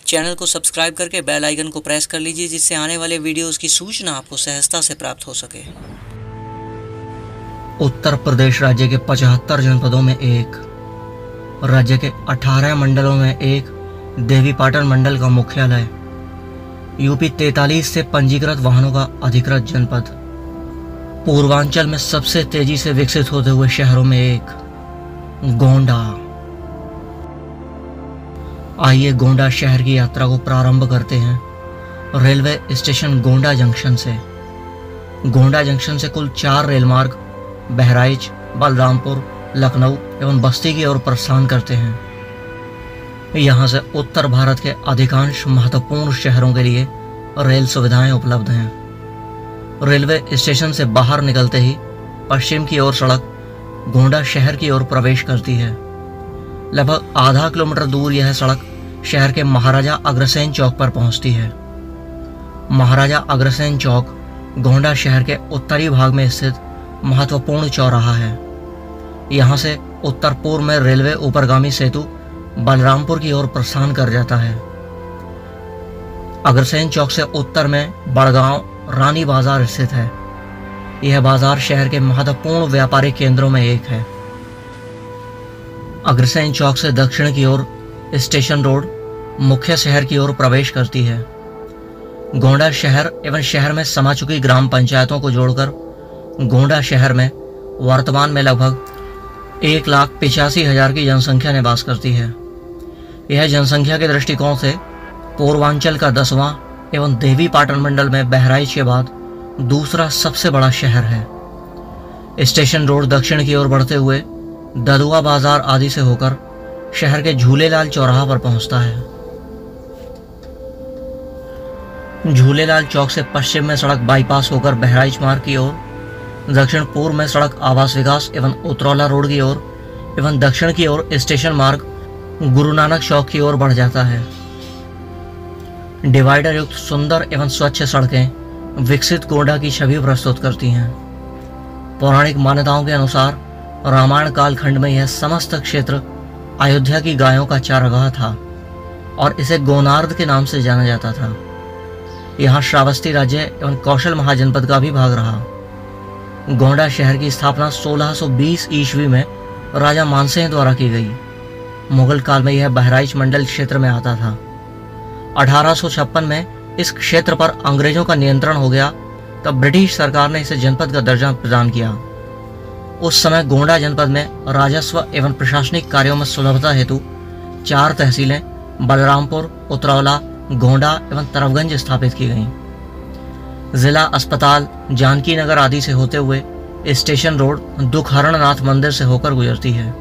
Channel को subscribe करके bell icon को प्रेस कर लीजिए, जिससे आने वाले वीडियोस की सूचना आपको सहजता से प्राप्त हो सके। उत्तर प्रदेश राज्य के पचहत्तर जनपदों में एक, राज्य के 18 मंडलों में एक, देवी पाटन मंडल का मुख्यालय। यूपी 43 से पंजीकृत वाहनों का अधिकृत जनपद। पूर्वांचल में सबसे तेज़ी से विकसित होते हुए शहरों में एक, गोंडा। आइए गोंडा शहर की यात्रा को प्रारंभ करते हैं रेलवे स्टेशन गोंडा जंक्शन से। गोंडा जंक्शन से कुल चार रेल मार्ग बहराइच, बलरामपुर, लखनऊ एवं बस्ती की ओर प्रस्थान करते हैं। यहाँ से उत्तर भारत के अधिकांश महत्वपूर्ण शहरों के लिए रेल सुविधाएँ उपलब्ध हैं। रेलवे स्टेशन से बाहर निकलते ही पश्चिम की ओर सड़क गोंडा शहर की ओर प्रवेश करती है। लगभग आधा किलोमीटर दूर यह सड़क शहर के महाराजा अग्रसेन चौक पर पहुँचती है। महाराजा अग्रसेन चौक, गोंडा शहर के उत्तरी भाग में स्थित महत्वपूर्ण चौराहा है। यहाँ से उत्तर पूर्व में रेलवे ऊपरगामी सेतु बलरामपुर की ओर प्रस्थान कर जाता है। अग्रसेन चौक से उत्तर में बड़गांव रानी बाज़ार स्थित है। यह बाज़ार शहर के महत्वपूर्ण व्यापारिक केंद्रों में एक है। अग्रसेन चौक से दक्षिण की ओर स्टेशन रोड मुख्य शहर की ओर प्रवेश करती है। गोंडा शहर एवं शहर में समा चुकी ग्राम पंचायतों को जोड़कर गोंडा शहर में वर्तमान में लगभग एक लाख पिचासी हज़ार की जनसंख्या निवास करती है। यह जनसंख्या के दृष्टिकोण से पूर्वांचल का दसवां एवं देवी पाटन मंडल में बहराइच के बाद दूसरा सबसे बड़ा शहर है। स्टेशन रोड दक्षिण की ओर बढ़ते हुए ददुआ बाज़ार आदि से होकर शहर के झूलेलाल चौराहा पर पहुँचता है। झूलेलाल चौक से पश्चिम में सड़क बाईपास होकर बहराइच मार्ग की ओर, दक्षिण पूर्व में सड़क आवास विकास एवं उतरौला रोड की ओर एवं दक्षिण की ओर स्टेशन मार्ग गुरु नानक चौक की ओर बढ़ जाता है। डिवाइडर युक्त सुंदर एवं स्वच्छ सड़कें विकसित गोंडा की छवि प्रस्तुत करती हैं। पौराणिक मान्यताओं के अनुसार रामायण कालखंड में यह समस्त क्षेत्र अयोध्या की गायों का चारागाह था और इसे गोनार्द के नाम से जाना जाता था। यहाँ श्रावस्ती राज्य एवं कौशल महाजनपद का भी भाग रहा। गोंडा शहर की स्थापना 1620 ईस्वी में राजा मानसिंह द्वारा की गई। मुगल काल में यह बहराइच मंडल क्षेत्र में आता था। अठारह सौ छप्पन में इस क्षेत्र पर अंग्रेज़ों का नियंत्रण हो गया, तब ब्रिटिश सरकार ने इसे जनपद का दर्जा प्रदान किया। उस समय गोंडा जनपद में राजस्व एवं प्रशासनिक कार्यों में सुलभता हेतु चार तहसीलें बलरामपुर, उतरौला, गोंडा एवं तरफगंज स्थापित की गईं। जिला अस्पताल जानकी नगर आदि से होते हुए स्टेशन रोड दुखहरण नाथ मंदिर से होकर गुजरती है।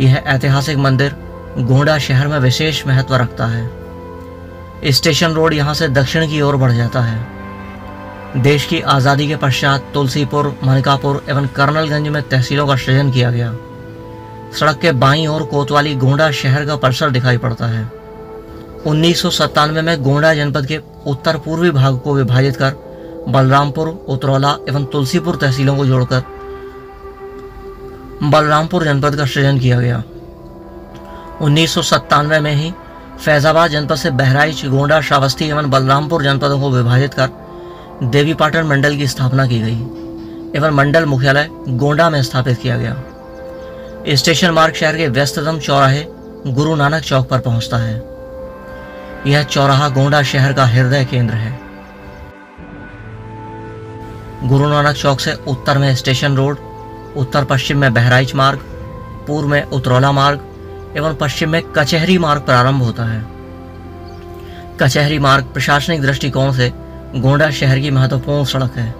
यह ऐतिहासिक मंदिर गोंडा शहर में विशेष महत्व रखता है। स्टेशन रोड यहाँ से दक्षिण की ओर बढ़ जाता है। देश की आज़ादी के पश्चात तुलसीपुर, मनिकापुर एवं कर्नलगंज में तहसीलों का सृजन किया गया। सड़क के बाईं ओर कोतवाली गोंडा शहर का परिसर दिखाई पड़ता है। उन्नीस सौ सत्तानवे में गोंडा जनपद के उत्तर पूर्वी भाग को विभाजित कर बलरामपुर, उतरौला एवं तुलसीपुर तहसीलों को जोड़कर बलरामपुर जनपद का सृजन किया गया। उन्नीस सौ सत्तानवे में ही फैजाबाद जनपद से बहराइच, गोंडा, श्रावस्ती एवं बलरामपुर जनपदों को विभाजित कर देवी पाटन मंडल की स्थापना की गई, एवं मंडल मुख्यालय गोंडा में स्थापित किया गया। स्टेशन मार्ग शहर के व्यस्ततम चौराहे गुरु नानक चौक पर पहुँचता है। यह चौराहा गोंडा शहर का हृदय केंद्र है। गुरु नानक चौक से उत्तर में स्टेशन रोड, उत्तर पश्चिम में बहराइच मार्ग, पूर्व में उतरौला मार्ग, एवं पश्चिम में कचहरी मार्ग प्रारंभ होता है। कचहरी मार्ग प्रशासनिक दृष्टिकोण से गोंडा शहर की महत्वपूर्ण सड़क है।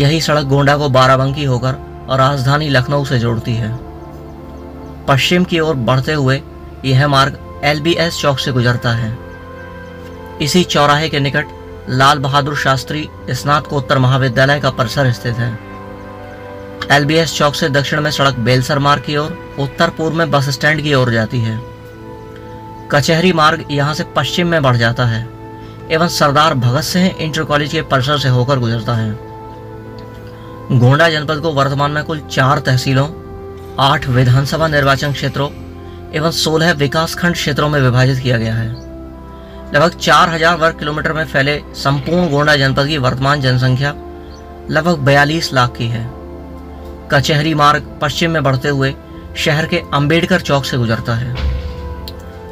यही सड़क गोंडा को बाराबंकी होकर और राजधानी लखनऊ से जोड़ती है। पश्चिम की ओर बढ़ते हुए यह मार्ग एलबीएस चौक से गुजरता है। इसी चौराहे के निकट लाल बहादुर शास्त्री स्नातकोत्तर महाविद्यालय का परिसर स्थित है। एलबीएस चौक से दक्षिण में सड़क बेलसर मार्ग की ओर, उत्तर पूर्व में बस स्टैंड की ओर जाती है। कचहरी मार्ग यहाँ से पश्चिम में बढ़ जाता है। एवं सरदार भगत सिंह इंटर कॉलेज के परिसर से होकर गुजरता है। गोंडा जनपद को वर्तमान में कुल चार तहसीलों, आठ विधानसभा निर्वाचन क्षेत्रों एवं 16 विकासखंड क्षेत्रों में विभाजित किया गया है। लगभग 4000 वर्ग किलोमीटर में फैले संपूर्ण गोंडा जनपद की वर्तमान जनसंख्या लगभग 42 लाख की है। कचहरी मार्ग पश्चिम में बढ़ते हुए शहर के अंबेडकर चौक से गुजरता है।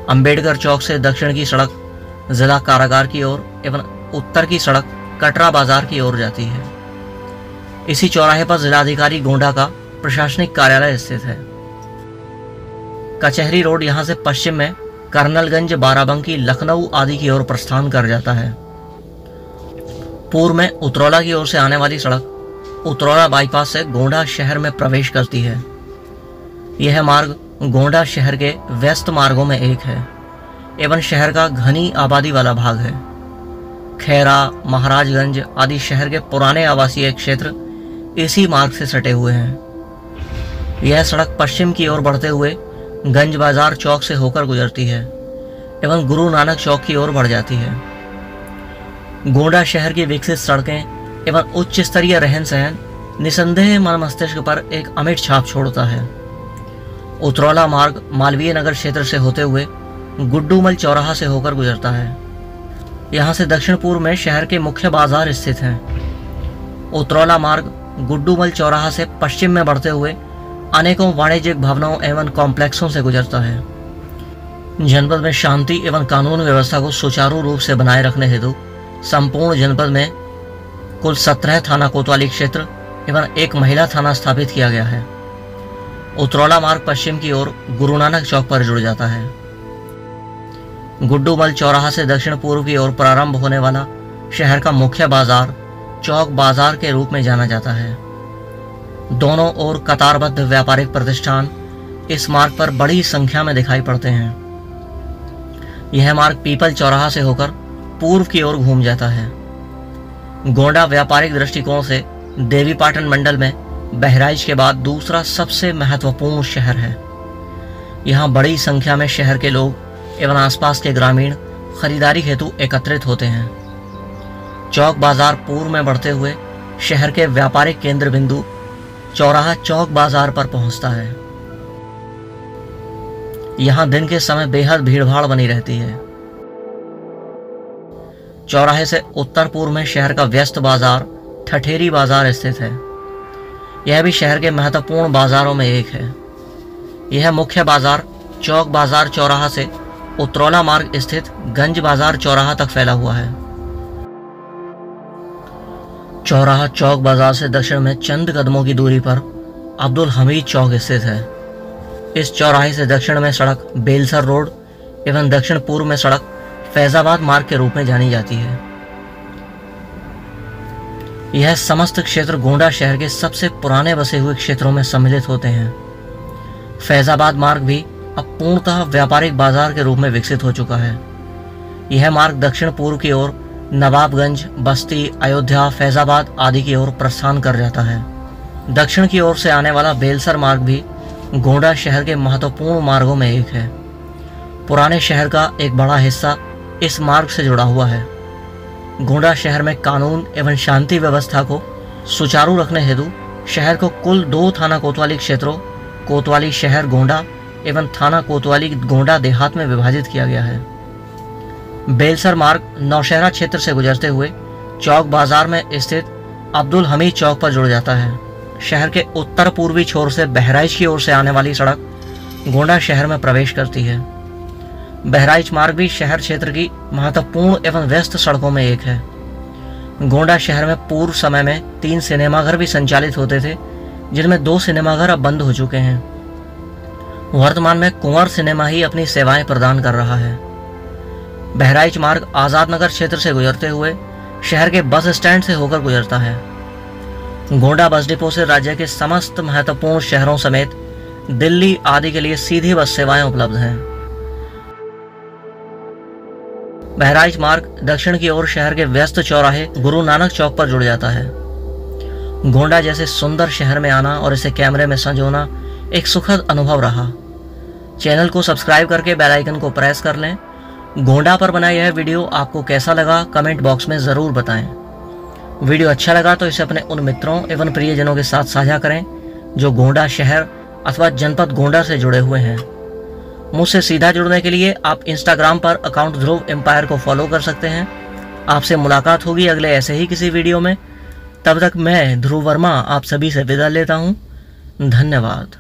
अंबेडकर चौक से दक्षिण की सड़क जिला कारागार की ओर एवं उत्तर की सड़क कटरा बाज़ार की ओर जाती है। इसी चौराहे पर जिलाधिकारी गोंडा का प्रशासनिक कार्यालय स्थित है। कचहरी रोड यहाँ से पश्चिम में कर्नलगंज, बाराबंकी, लखनऊ आदि की ओर प्रस्थान कर जाता है। पूर्व में उतरौला की ओर से आने वाली सड़क उतरौला बाईपास से गोंडा शहर में प्रवेश करती है। यह मार्ग गोंडा शहर के व्यस्त मार्गों में एक है। एवं शहर का घनी आबादी वाला भाग है। खैरा, महाराजगंज आदि शहर के पुराने आवासीय क्षेत्र इसी मार्ग से सटे हुए हैं। यह सड़क पश्चिम की ओर बढ़ते हुए गंज बाज़ार चौक से होकर गुजरती है एवं गुरु नानक चौक की ओर बढ़ जाती है। गोंडा शहर की विकसित सड़कें एवं उच्च स्तरीय रहन सहन निसंदेह मन मस्तिष्क पर एक अमिट छाप छोड़ता है। उतरौला मार्ग मालवीय नगर क्षेत्र से होते हुए गुड्डूमल चौराहा से होकर गुजरता है। यहाँ से दक्षिण पूर्व में शहर के मुख्य बाज़ार स्थित हैं। उतरौला मार्ग गुड्डूमल चौराहा से पश्चिम में बढ़ते हुए अनेकों वाणिज्यिक भवनों एवं कॉम्प्लेक्सों से गुजरता है। जनपद में शांति एवं कानून व्यवस्था को सुचारू रूप से बनाए रखने हेतु संपूर्ण जनपद में कुल सत्रह थाना कोतवाली क्षेत्र एवं एक महिला थाना स्थापित किया गया है। उतरौला मार्ग पश्चिम की ओर गुरु नानक चौक पर जुड़ जाता है। गुड्डूमल चौराहा से दक्षिण पूर्व की ओर प्रारंभ होने वाला शहर का मुख्य बाज़ार चौक बाज़ार के रूप में जाना जाता है। दोनों ओर कतारबद्ध व्यापारिक प्रतिष्ठान इस मार्ग पर बड़ी संख्या में दिखाई पड़ते हैं। यह मार्ग पीपल चौराहा से होकर पूर्व की ओर घूम जाता है। गोंडा व्यापारिक दृष्टिकोण से देवी पाटन मंडल में बहराइच के बाद दूसरा सबसे महत्वपूर्ण शहर है। यहाँ बड़ी संख्या में शहर के लोग एवं आसपास के ग्रामीण खरीदारी हेतु एकत्रित होते हैं। चौक बाज़ार पूर्व में बढ़ते हुए शहर के व्यापारिक केंद्र बिंदु चौराहा चौक बाज़ार पर पहुँचता है। यहाँ दिन के समय बेहद भीड़भाड़ बनी रहती है। चौराहे से उत्तर पूर्व में शहर का व्यस्त बाज़ार, ठठेरी बाज़ार स्थित है। यह भी शहर के महत्वपूर्ण बाजारों में एक है। यह मुख्य बाज़ार चौक बाज़ार चौराहा से उतरौला मार्ग स्थित गंज बाज़ार चौराहा तक फैला हुआ है। चौराहा चौक बाज़ार से दक्षिण में चंद कदमों की दूरी पर अब्दुल हमीद चौक स्थित है। इस चौराहे से दक्षिण में सड़क बेलसर रोड एवं दक्षिण पूर्व में सड़क फैजाबाद मार्ग के रूप में जानी जाती है। यह समस्त क्षेत्र गोंडा शहर के सबसे पुराने बसे हुए क्षेत्रों में सम्मिलित होते हैं। फैजाबाद मार्ग भी अब पूर्णतः व्यापारिक बाज़ार के रूप में विकसित हो चुका है। यह मार्ग दक्षिण पूर्व की ओर नवाबगंज, बस्ती, अयोध्या, फैजाबाद आदि की ओर प्रस्थान कर जाता है। दक्षिण की ओर से आने वाला बेलसर मार्ग भी गोंडा शहर के महत्वपूर्ण मार्गों में एक है। पुराने शहर का एक बड़ा हिस्सा इस मार्ग से जुड़ा हुआ है। गोंडा शहर में कानून एवं शांति व्यवस्था को सुचारू रखने हेतु शहर को कुल दो थाना कोतवाली क्षेत्रों, कोतवाली शहर गोंडा एवं थाना कोतवाली गोंडा देहात में विभाजित किया गया है। बेलसर मार्ग नौशहरा क्षेत्र से गुजरते हुए चौक बाज़ार में स्थित अब्दुल हमीद चौक पर जुड़ जाता है। शहर के उत्तर पूर्वी छोर से बहराइच की ओर से आने वाली सड़क गोंडा शहर में प्रवेश करती है। बहराइच मार्ग भी शहर क्षेत्र की महत्वपूर्ण एवं व्यस्त सड़कों में एक है। गोंडा शहर में पूर्व समय में तीन सिनेमाघर भी संचालित होते थे, जिनमें दो सिनेमाघर अब बंद हो चुके हैं। वर्तमान में कुंवर सिनेमा ही अपनी सेवाएँ प्रदान कर रहा है। बहराइच मार्ग आज़ाद नगर क्षेत्र से गुजरते हुए शहर के बस स्टैंड से होकर गुजरता है। गोंडा बस डिपो से राज्य के समस्त महत्वपूर्ण शहरों समेत दिल्ली आदि के लिए सीधी बस सेवाएँ उपलब्ध हैं। बहराइच मार्ग दक्षिण की ओर शहर के व्यस्त चौराहे गुरु नानक चौक पर जुड़ जाता है। गोंडा जैसे सुंदर शहर में आना और इसे कैमरे में संजोना एक सुखद अनुभव रहा। चैनल को सब्सक्राइब करके बेल आइकन को प्रेस कर लें। गोंडा पर बना यह वीडियो आपको कैसा लगा, कमेंट बॉक्स में ज़रूर बताएँ। वीडियो अच्छा लगा तो इसे अपने उन मित्रों एवं प्रियजनों के साथ साझा करें, जो गोंडा शहर अथवा जनपद गोंडा से जुड़े हुए हैं। मुझसे सीधा जुड़ने के लिए आप इंस्टाग्राम पर अकाउंट ध्रुव एम्पायर को फॉलो कर सकते हैं। आपसे मुलाकात होगी अगले ऐसे ही किसी वीडियो में। तब तक मैं ध्रुव वर्मा आप सभी से विदा लेता हूँ। धन्यवाद।